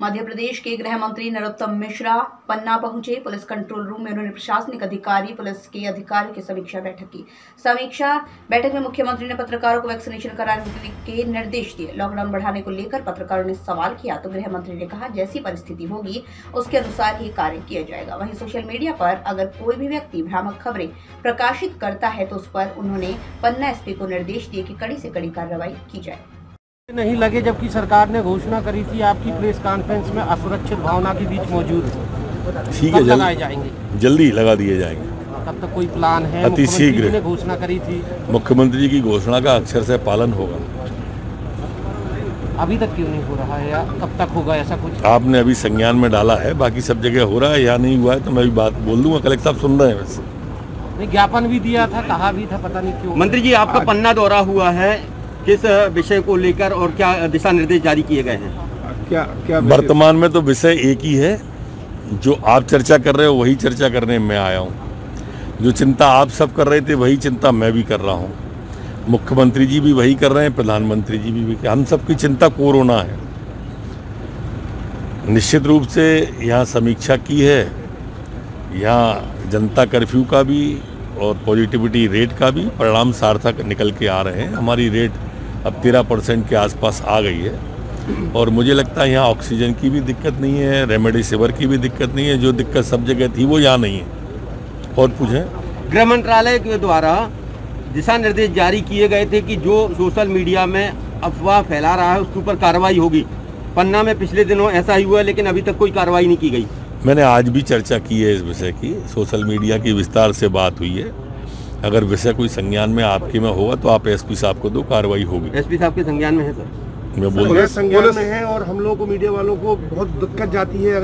मध्य प्रदेश के गृह मंत्री नरोत्तम मिश्रा पन्ना पहुँचे, पुलिस कंट्रोल रूम में उन्होंने प्रशासनिक अधिकारी, पुलिस के अधिकारियों की समीक्षा बैठक की। समीक्षा बैठक में मुख्यमंत्री ने पत्रकारों को वैक्सीनेशन कराने के निर्देश दिए। लॉकडाउन बढ़ाने को लेकर पत्रकारों ने सवाल किया तो गृह मंत्री ने कहा, जैसी परिस्थिति होगी, उसके अनुसार ही कार्य किया जाएगा। वहीं सोशल मीडिया पर अगर कोई भी व्यक्ति भ्रामक खबरें प्रकाशित करता है तो उस पर उन्होंने पन्ना एसपी को निर्देश दिए कि कड़ी से कड़ी कार्रवाई की जाए। नहीं लगे जबकि सरकार ने घोषणा करी थी आपकी प्रेस कॉन्फ्रेंस में असुरक्षित भावना के बीच मौजूद। ठीक है लगाए जल्दी जाएँगे? जल्दी लगा दिए जाएँगे। तब तक कोई प्लान है? अति शीघ्र। घोषणा करी थी। मुख्यमंत्री जी की घोषणा का अक्षर से पालन होगा। अभी तक क्यों नहीं हो रहा है या कब तक होगा ऐसा कुछ? आपने अभी संज्ञान में डाला है बाकी सब जगह हो रहा है या नहीं हुआ है तो मैं भी बात बोल दूँगा। कलेक्टर साहब सुन रहे हैं वैसे। ज्ञापन भी दिया था कहा भी था पता नहीं क्यों। मंत्री जी आपका पन्ना दौरा हुआ है। किस विषय को लेकर और क्या दिशा निर्देश जारी किए गए हैं? क्या क्या वर्तमान में तो विषय एक ही है। जो आप चर्चा कर रहे हो वही चर्चा करने मैं आया हूँ। जो चिंता आप सब कर रहे थे वही चिंता मैं भी कर रहा हूँ। मुख्यमंत्री जी भी वही कर रहे हैं प्रधानमंत्री जी भी, भी हम सबकी चिंता कोरोना है। निश्चित रूप से यहाँ समीक्षा की है। यहाँ जनता कर्फ्यू का भी और पॉजिटिविटी रेट का भी परिणाम सार्थक निकल के आ रहे हैं। हमारी रेट अब तेरह परसेंट के आसपास आ गई है। और मुझे लगता है यहाँ ऑक्सीजन की भी दिक्कत नहीं है रेमडेसिविर की भी दिक्कत नहीं है जो दिक्कत सब जगह थी वो यहाँ नहीं है। और पूछें? गृह मंत्रालय के द्वारा दिशा निर्देश जारी किए गए थे कि जो सोशल मीडिया में अफवाह फैला रहा है उसके ऊपर कार्रवाई होगी। पन्ना में पिछले दिनों ऐसा ही हुआ लेकिन अभी तक कोई कार्रवाई नहीं की गई। मैंने आज भी चर्चा की है इस विषय की। सोशल मीडिया की विस्तार से बात हुई है। अगर विषय कोई संज्ञान में आपके में होगा तो आप एसपी साहब को दो कार्रवाई होगी। एसपी साहब के संज्ञान में है सर। मैं बोल रहा संज्ञान में है और हम लोग को मीडिया वालों को बहुत दिक्कत जाती है।